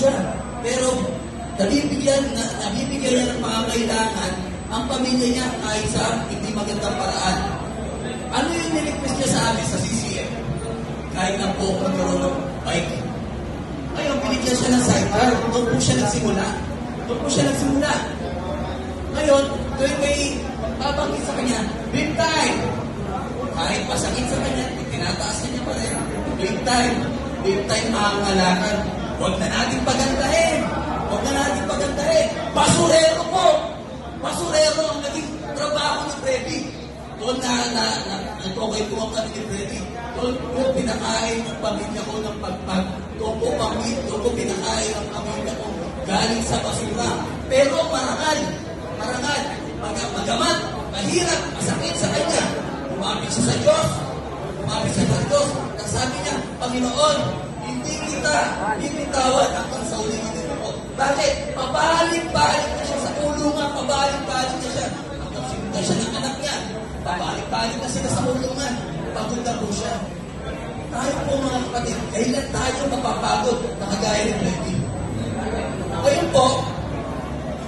siya. Pero nabibigyan, na, nabibigyan niya ng mga kailangan ang pamilya niya kahit sa hindi magandang paraan. Ano yung nirequest niya sa amin sa CCM? Kahit na po ako nagkaroon ng bike. Ngayon, binigyan siya ng sidecar. Doon po siya nagsimula. Doon po siya nagsimula. Ngayon, tuwing may babanggit sa kanya, big time! Kahit masakit sa kanya, tinataas na niya pa rin. Big time! Big time maangalakan. Huwag na natin pagandahin! Huwag na natin pagandahin! Basurero po! Basurero ang naging trabaho ni Freddy. Doon na, na, na, nagtokay po ang kami ni Freddy. Doon po pinakain ng pamilya ko ng pagpag. Doon po, pamilya, doon po pinakain ng pamilya ko galing sa basura. Pero marangal, marangal, mag magamat, mahirap, masakit sa kanya. Umapit siya sa Diyos, umapit siya sa Diyos. Nagsabi niya, Panginoon, hindi kita binitawan hanggang sa uling ko. Bakit? Pabalik-balik na siya sa kulungan, pabalik-balik na siya. Hanggang sinundan siya ng anak niya. Pabalik-balik na sila sa kulungan. Pagod na po siya. Tayo po mga kapatid, kailan tayo mapapagod na kagaya ni Freddy? Ngayon po,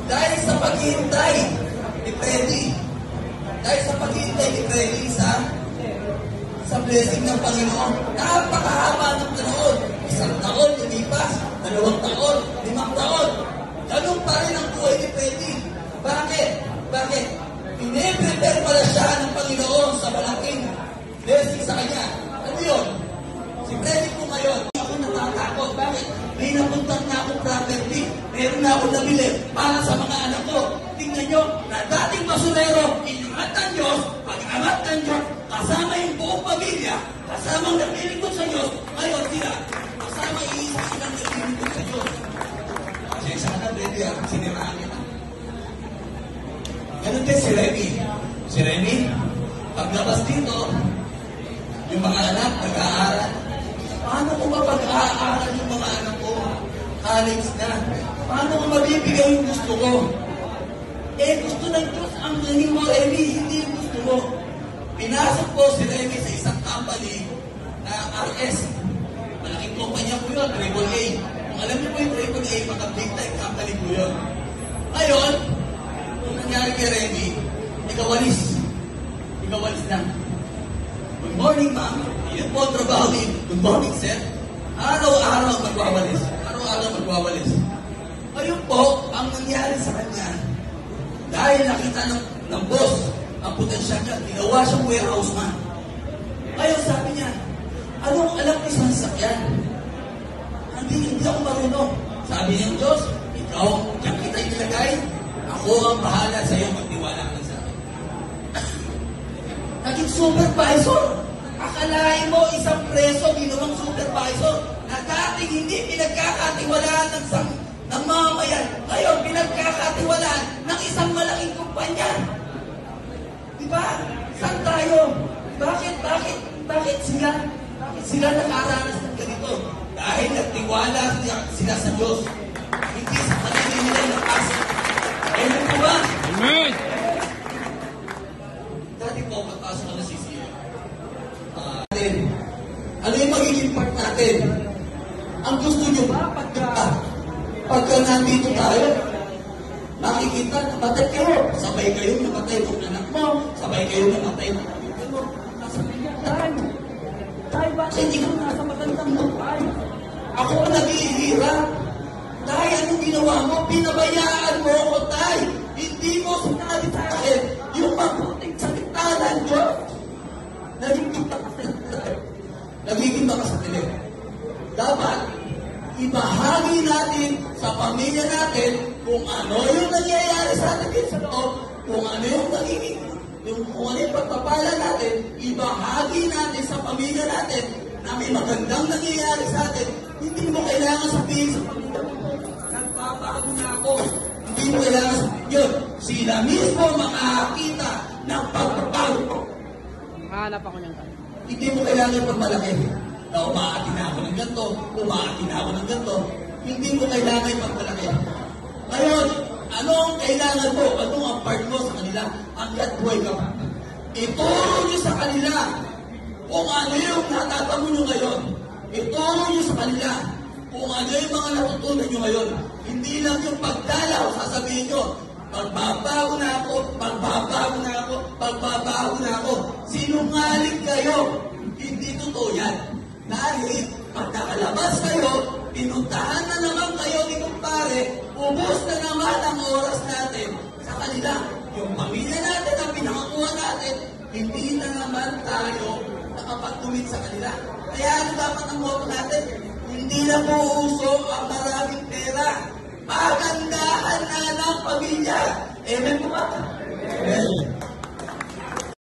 dahil sa paghihintay ni Freddy, dahil sa paghihintay ni Freddy sa sa blessing ng Panginoon, napakahaba ng panahon. Isang taon, lumipas, dalawang taon, limang taon. Ganun pa rin ang buhay ni Freddy. Bakit? Bakit? Piniprepare pala siya ng Panginoon sa malaking blessing sa kanya. Ano yun? Si Freddy po ngayon, ako natatakot. Bakit? May napuntan na akong property. Meron na ako nabili para sa mga anak ko. Tingnan nyo, na dating basurero, inangat ng Diyos, pag-angat ng Diyos, kasama yung buong pamilya, kasama ang naglilingkod sa Diyos, ngayon sila, kasama iisa silang naglilingkod sa Diyos. Kasi sana, Freddy, ah, siniraan kita. Ganun din si Remy. Si Remy, paglabas dito, yung mga anak, nag-aaral. Paano ko mapag-aaral yung mga anak ko? College na. Paano ko mabibigay yung gusto ko? Eh, gusto ng Diyos ang naging mo, Remy, hindi yung gusto mo. Pinasok ko si Remy sa isang company na RS. Malaking kumpanya po yun, Triple A. Kung alam niyo po yung Triple A, mga big time company po yun. Ngayon, kung nangyari kay Remy, ikawalis. Ikawalis lang. Good morning, ma'am. Yan po ang trabaho ni Good morning, sir. Araw-araw magwawalis. Araw-araw magwawalis. Ngayon po, ang nangyari sa kanya, dahil nakita ng, ng boss ang potensyal niya, ginawa siyang warehouse man. Ngayon sabi niya, anong alam ko sa sasakyan? Hindi, hindi ako marunong. Sabi ng Diyos, ikaw, diyan kita inilagay, ako ang bahala sa iyo, magtiwala ka sa akin. Naging supervisor. Akalain mo isang preso ginawang supervisor na dating hindi pinagkakatiwalaan ng, sang, ng mamayan. Ngayon, pinagkakatiwalaan ng isang malaking kumpanya. Di ba? Saan tayo? Bakit, bakit, sila? Bakit sila nakaranas ng ganito? Dahil nagtiwala sila, sila sa Diyos. Hindi sa kanila nila lakas. Ayun po ba? Amen. Dati po, pagpasok ka na CCM. Ah, natin. ano yung magiging part natin? Ang gusto nyo ba pagka, pagka nandito tayo, nakikita, namatay kayo. Sabay kayo namatay ng anak mo. Sabay kayo namatay ng kapitid mo. Nasa bigyan tayo. Tayo ba? Hindi ka nasa magandang buhay. Ako ang naghihirap. Dahil anong ginawa mo? Pinabayaan mo ako, Tay. Hindi mo sinabi sa akin yung mabuting salita ng Diyos. Nagiging makasatili. Nagiging makasatili. Dapat, ibahagi natin sa pamilya natin kung ano yung nangyayari sa atin sa loob, kung ano yung nagiging, yung, kung ano yung pagpapala natin, ibahagi natin sa pamilya natin na may magandang nangyayari sa atin. Hindi mo kailangan sabihin sa pamilya mo, nagbabago na ako. Hindi mo kailangan sabihin yun. Sila mismo makakita ng pagbabago ko. Hanap ako niyang tayo. Hindi mo kailangan pagmalaki na umaati na ako ng ganito, umaati na ako ng ganito. Hindi mo kailangan pagmalaki. Ngayon, ano ang kailangan mo? Ano ang part mo sa kanila? Hanggat buhay ka pa. Ituro nyo sa kanila kung ano yung natatamo nyo ngayon. Ituro nyo sa kanila kung ano yung mga natutunan nyo ngayon. Hindi lang yung pagdalaw, sasabihin nyo, pagbabago na ako, pagbabago na ako, pagbabago na ako. Sinungaling kayo. Hindi totoo yan. Dahil pag nakalabas kayo, pinuntahan na naman kayo ni kumpare, ubos na naman ang oras natin sa kanila. Yung pamilya natin ang pinakakuha natin, hindi na naman tayo nakapag-commit sa kanila. Kaya ano dapat ang motto natin? Hindi na po uso ang maraming pera. Pagandahan na ng pamilya. Amen po ba? Amen.